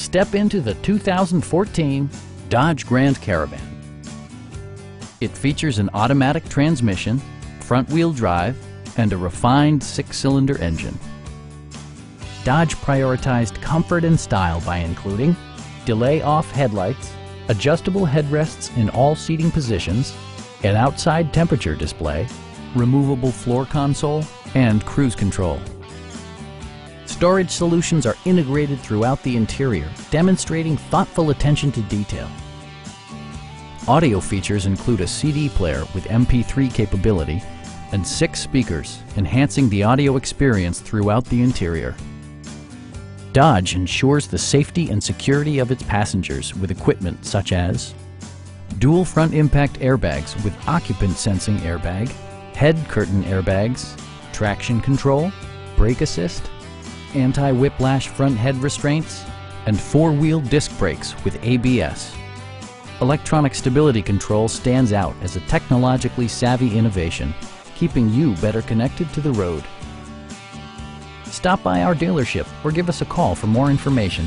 Step into the 2014 Dodge Grand Caravan. It features an automatic transmission, front-wheel drive, and a refined six-cylinder engine. Dodge prioritized comfort and style by including delay-off headlights, adjustable headrests in all seating positions, an outside temperature display, removable floor console, and cruise control. Storage solutions are integrated throughout the interior, demonstrating thoughtful attention to detail. Audio features include a CD player with MP3 capability and six speakers, enhancing the audio experience throughout the interior. Dodge ensures the safety and security of its passengers with equipment such as dual front impact airbags with occupant sensing airbag, head curtain airbags, traction control, brake assist, anti-whiplash front head restraints, and four-wheel disc brakes with ABS. Electronic stability control stands out as a technologically savvy innovation, keeping you better connected to the road. Stop by our dealership or give us a call for more information.